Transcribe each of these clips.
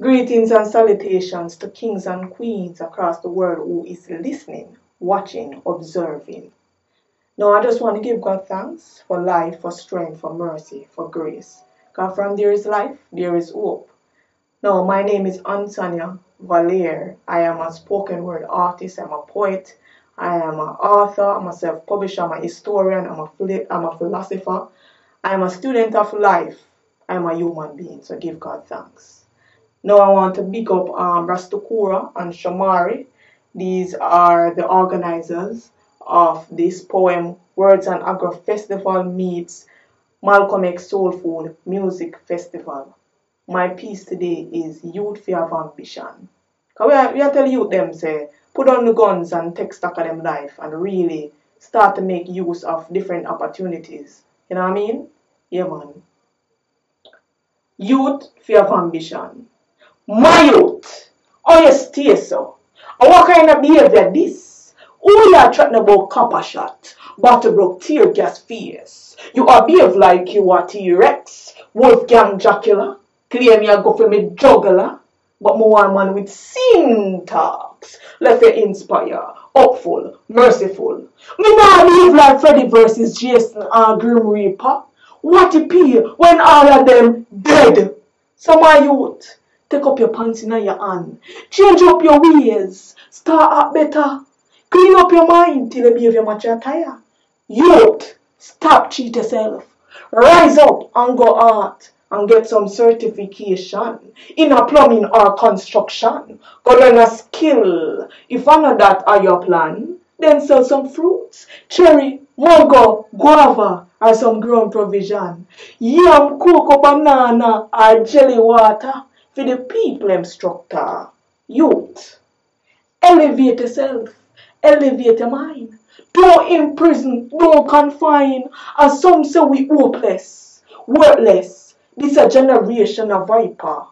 Greetings and salutations to kings and queens across the world who is listening, watching, observing. Now, I just want to give God thanks for life, for strength, for mercy, for grace. God, from there is life, there is hope. Now, my name is Antonia Valaire. I am a spoken word artist, I'm a poet, I am an author, I'm a self publisher, I'm a historian, I'm a, I'm a philosopher, I am a student of life, I'm a human being, so give God thanks. Now I want to big up um, Ras Takura and Shamari. These are the organizers of this poem Words and Agro Festival meets Malcolm X Soul Food Music Festival. My piece today is Youth Fear of Ambition. We are, we are tell youth them say put on the guns and take stock of them life and really start to make use of different opportunities. You know what I mean? Yeah man. Youth fear of ambition. So? And what kind of behavior this? Who you are chatting about copper shot, but broke tear gas fears? You are behave like you are T-Rex, Wolfgang Dracula, claim you go for me juggler, but more man with syntax, let you inspire, hopeful, merciful. Me not live like Freddy versus Jason and Grim Reaper. What be when all of them dead? So my youth, Take up your pants in your hand. Change up your ways. Start up better. Clean up your mind till you behave much tire. Youth, stop cheat yourself. Rise up and go out and get some certification in a plumbing or construction. Go learn a skill. If I know that are your plan, then sell some fruits. Cherry, mango, guava, or some grown provision. Yam, cocoa, banana, or jelly water for the people instructor, youth. Elevate yourself, elevate your mind. Don't imprison, don't confine. As some say we hopeless, worthless. This a generation of viper.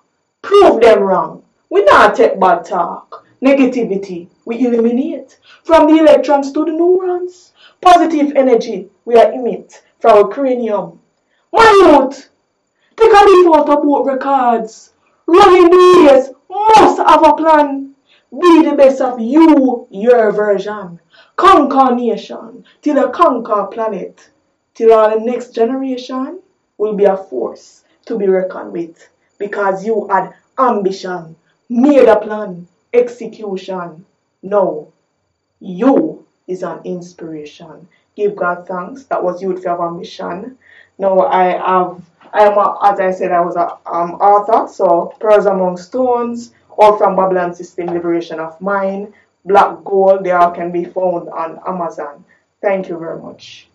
Prove them wrong. We not take bad talk. Negativity, we eliminate. From the electrons to the neurons. Positive energy, we are emit from our cranium. My youth, take a default about records. The race must have a plan. Be the best of you, your version. Conquer nation till a conquer planet. Till our next generation will be a force to be reckoned with. Because you had ambition, made a plan, execution. No, you is an inspiration. Give God thanks. That was Youth Fear of Ambition. Now I have I'm a, as I said, I was an um, author, so Pearls Among Stones, all from Babylon System Liberation of Mind, Black Gold, they all can be found on Amazon. Thank you very much.